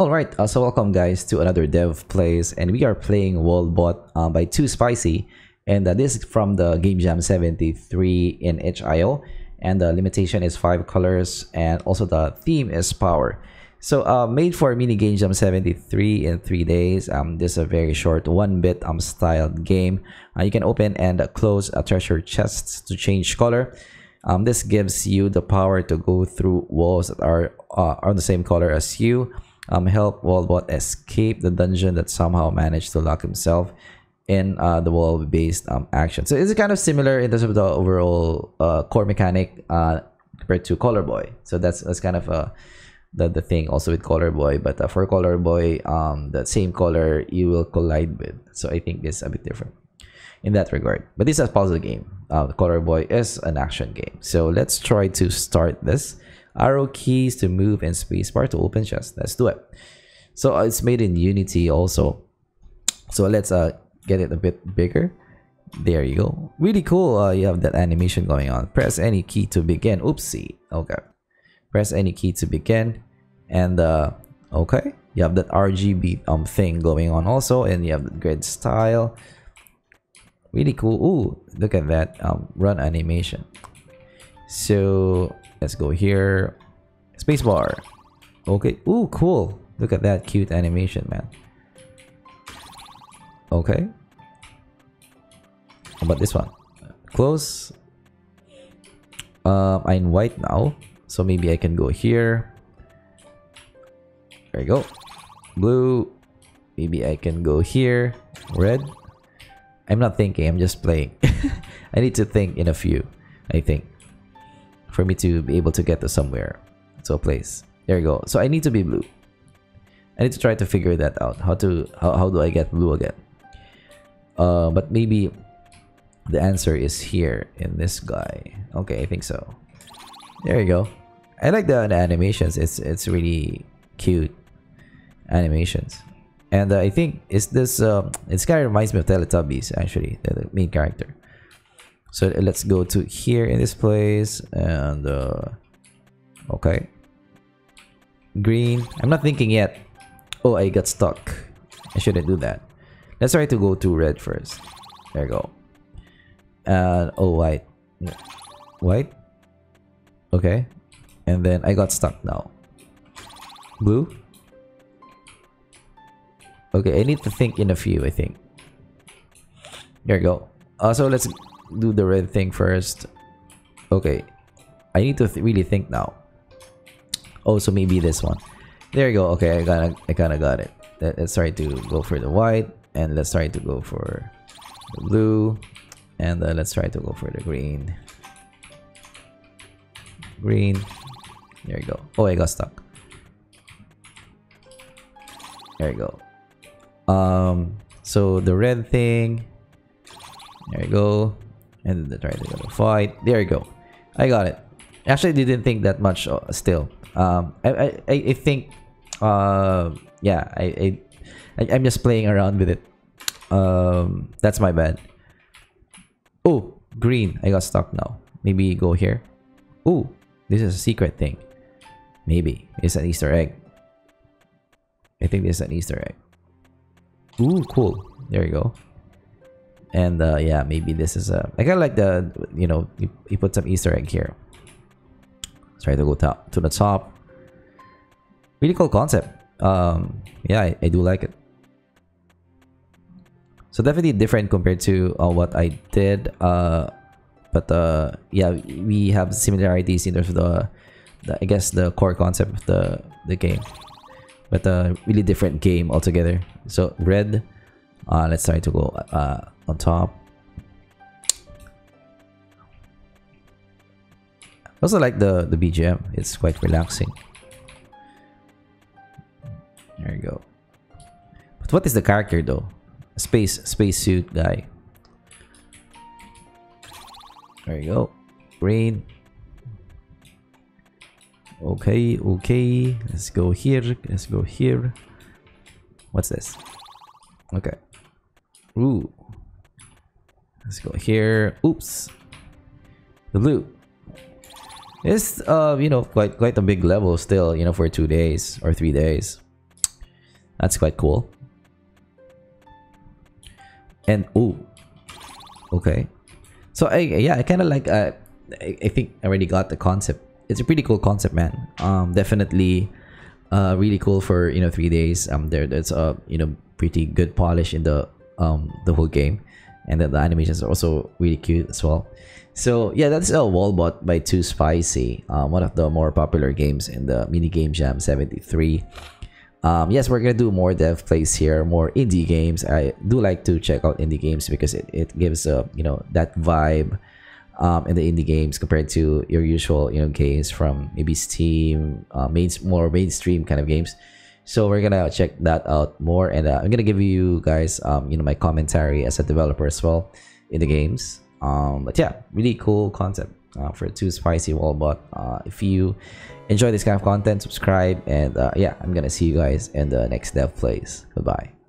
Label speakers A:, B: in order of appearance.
A: Alright, uh, so welcome guys to another Dev Plays and we are playing Wallbot uh, by 2spicy and uh, this is from the Game Jam 73 in itch.io and the limitation is 5 colors and also the theme is power. So uh, made for Mini Game Jam 73 in 3 days. Um, this is a very short 1-bit um, styled game. Uh, you can open and close a treasure chests to change color. Um, this gives you the power to go through walls that are, are the same color as you um, help Wallbot escape the dungeon that somehow managed to lock himself in uh, the wall-based um, action. So it's kind of similar in terms of the overall uh, core mechanic uh, compared to Colorboy. So that's that's kind of uh, the the thing also with Colorboy. But uh, for Colorboy, um, the same color you will collide with. So I think is a bit different in that regard. But this is a puzzle game. Uh, Colorboy is an action game. So let's try to start this arrow keys to move and spacebar to open chest let's do it. So uh, it's made in unity also. So let's uh get it a bit bigger. There you go. Really cool uh, you have that animation going on. Press any key to begin. Oopsie. Okay. Press any key to begin. And uh okay. You have that rgb um thing going on also. And you have the grid style. Really cool. Ooh, look at that um run animation. So Let's go here. Spacebar. Okay. Ooh, cool. Look at that cute animation, man. Okay. How about this one? Close. Um, I'm white now. So maybe I can go here. There you go. Blue. Maybe I can go here. Red. I'm not thinking, I'm just playing. I need to think in a few, I think for me to be able to get to somewhere to a place. There you go. So i need to be blue. I need to try to figure that out. How to how, how do i get blue again? Uh but maybe the answer is here in this guy. Okay i think so. There you go. I like the, the animations. It's it's really cute animations. And uh, i think it's this um it's kind of reminds me of teletubbies actually the, the main character so let's go to here in this place and uh, okay. Green. I'm not thinking yet. Oh i got stuck. I shouldn't do that. Let's try to go to red first. There you go. And oh white. White? Okay. And then i got stuck now. Blue? Okay i need to think in a few i think. There you go. Also let's do the red thing first. Okay. I need to th really think now. Oh, so maybe this one. There you go. Okay, I got I kind of got it. Let's try to go for the white and let's try to go for the blue and uh, let's try to go for the green. Green. There you go. Oh, I got stuck. There you go. Um, so the red thing. There you go and then try to go to fight. There you go. I got it. Actually didn't think that much uh, still. Um i i, I think uh yeah I, I i'm just playing around with it. Um that's my bad. Oh green. I got stuck now. Maybe go here. Oh this is a secret thing. Maybe it's an easter egg. I think this is an easter egg. Ooh, cool. There you go and uh, yeah maybe this is a I kind of like the you know you, put some Easter egg here. Try to go top to the top. Really cool concept. Um yeah I, I do like it. So definitely different compared to uh, what I did uh but uh yeah we have similarities in terms of the, the I guess the core concept of the the game. But a uh, really different game altogether. So red uh let's try to go uh on top. Also like the, the BGM, it's quite relaxing. There you go. But what is the character though? Space, space suit guy. There you go. Green. Okay, okay. Let's go here. Let's go here. What's this? Okay. Ooh. Let's go here. Oops. The blue. It's uh you know quite quite a big level still you know for two days or three days. That's quite cool. And ooh. okay. So I yeah, I kind of like. Uh, I, I think I already got the concept. It's a pretty cool concept, man. Um, definitely, uh, really cool for you know three days. Um, there there's a you know pretty good polish in the um the whole game, and then the animations are also really cute as well. So yeah, that's a Wallbot by 2spicy, um, one of the more popular games in the mini game Jam 73. Um, yes, we're gonna do more dev plays here, more indie games. I do like to check out indie games because it, it gives a you know that vibe um, in the indie games compared to your usual you know games from maybe Steam, uh, main, more mainstream kind of games. So we're gonna check that out more, and uh, I'm gonna give you guys um, you know my commentary as a developer as well in the games. Um, but yeah, really cool concept uh, for 2spicy Wallbot. Uh, if you enjoy this kind of content, subscribe, and uh, yeah, I'm gonna see you guys in the next dev plays. Goodbye.